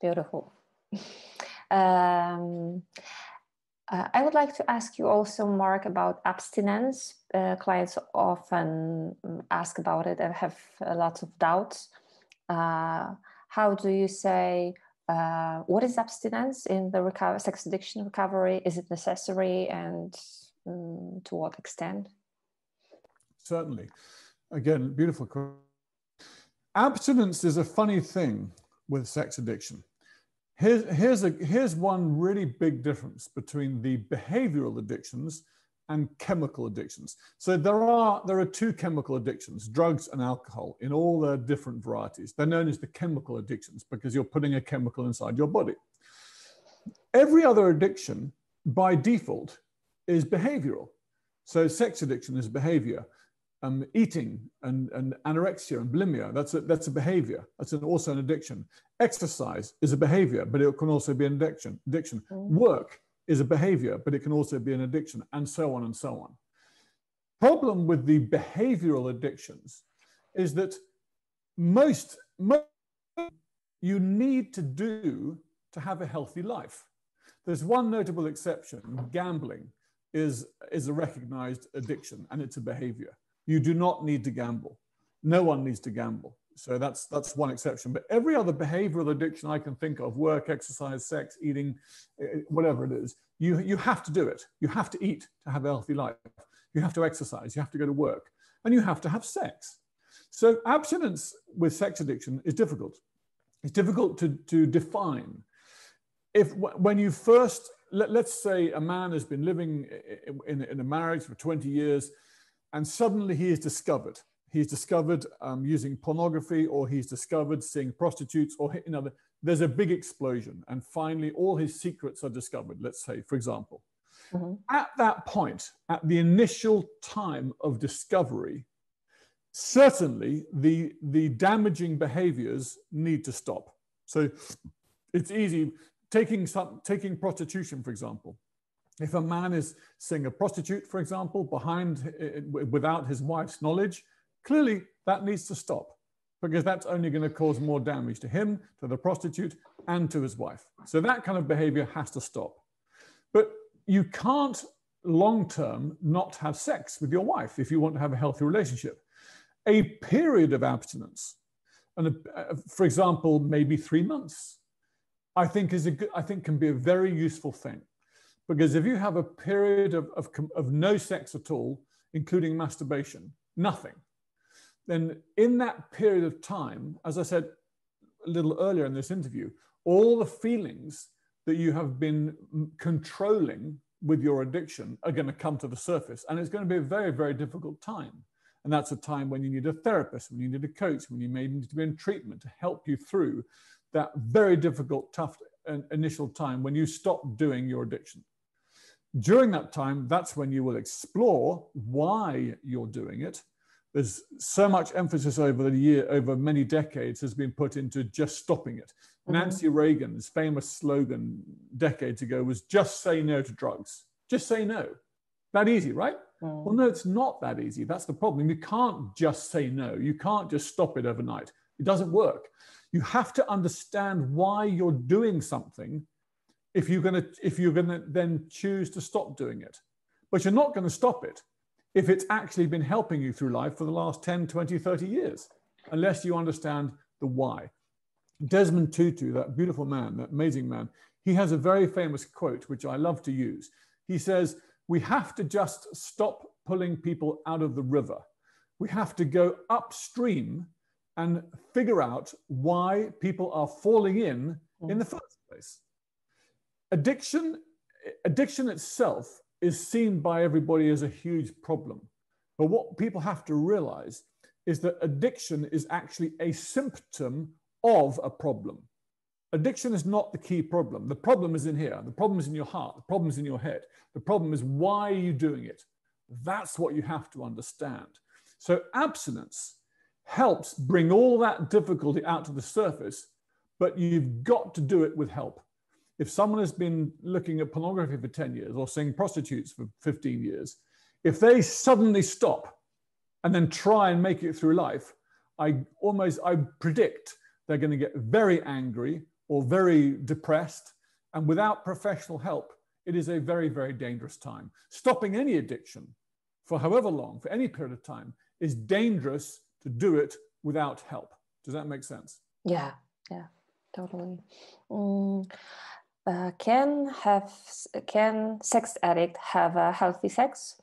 Beautiful. Um, uh, I would like to ask you also, Mark, about abstinence. Uh, clients often mm, ask about it and have a lot of doubts. Uh, how do you say, uh, what is abstinence in the recover, sex addiction recovery? Is it necessary and um, to what extent? Certainly. Again, beautiful. Abstinence is a funny thing with sex addiction Here's, here's, a, here's one really big difference between the behavioral addictions and chemical addictions. So there are, there are two chemical addictions, drugs and alcohol, in all their different varieties. They're known as the chemical addictions because you're putting a chemical inside your body. Every other addiction, by default, is behavioral. So sex addiction is behavior um, eating and, and anorexia and bulimia, that's a, that's a behavior. That's an, also an addiction. Exercise is a behavior, but it can also be an addiction. addiction. Mm. Work is a behavior, but it can also be an addiction, and so on and so on. Problem with the behavioral addictions is that most, most you need to do to have a healthy life. There's one notable exception gambling is, is a recognized addiction and it's a behavior. You do not need to gamble. No one needs to gamble. So that's that's one exception. But every other behavioral addiction I can think of, work, exercise, sex, eating, eh, eh, whatever it is, you, you have to do it. You have to eat to have a healthy life. You have to exercise. You have to go to work. And you have to have sex. So abstinence with sex addiction is difficult. It's difficult to, to define. If when you first, let, us say a man has been living in, in a marriage for 20 years, and suddenly he is discovered. He's discovered um, using pornography, or he's discovered seeing prostitutes, or you know, there's a big explosion, and finally all his secrets are discovered. Let's say, for example, mm-hmm. at that point, at the initial time of discovery, certainly the the damaging behaviors need to stop. So it's easy taking some taking prostitution, for example. If a man is seeing a prostitute, for example, behind without his wife's knowledge, clearly that needs to stop because that's only going to cause more damage to him, to the prostitute, and to his wife. So that kind of behavior has to stop. But you can't long term not have sex with your wife if you want to have a healthy relationship. A period of abstinence, and uh, for example, maybe three months, I think is a good, I think can be a very useful thing. Because if you have a period of, of, of no sex at all, including masturbation, nothing, then in that period of time, as I said a little earlier in this interview, all the feelings that you have been controlling with your addiction are going to come to the surface. And it's going to be a very, very difficult time. And that's a time when you need a therapist, when you need a coach, when you may need to be in treatment to help you through that very difficult, tough uh, initial time when you stop doing your addiction. During that time, that's when you will explore why you're doing it. There's so much emphasis over the year, over many decades, has been put into just stopping it. Mm-hmm. Nancy Reagan's famous slogan decades ago was just say no to drugs. Just say no. That easy, right? Mm. Well, no, it's not that easy. That's the problem. You can't just say no. You can't just stop it overnight. It doesn't work. You have to understand why you're doing something if you're going to if you're going to then choose to stop doing it. But you're not going to stop it if it's actually been helping you through life for the last 10 20 30 years unless you understand the why. Desmond tutu that beautiful man that amazing man he has a very famous quote which i love to use. He says we have to just stop pulling people out of the river. We have to go upstream and figure out why people are falling in in the mm. first place addiction, addiction itself is seen by everybody as a huge problem. But what people have to realize is that addiction is actually a symptom of a problem. Addiction is not the key problem. The problem is in here. The problem is in your heart. The problem is in your head. The problem is why are you doing it? That's what you have to understand. So abstinence helps bring all that difficulty out to the surface, but you've got to do it with help if someone has been looking at pornography for 10 years or seeing prostitutes for 15 years, if they suddenly stop and then try and make it through life, I almost I predict they're going to get very angry or very depressed. And without professional help, it is a very, very dangerous time. Stopping any addiction for however long, for any period of time, is dangerous to do it without help. Does that make sense? Yeah, yeah, totally. Mm, uh, can have can sex addict have a healthy sex?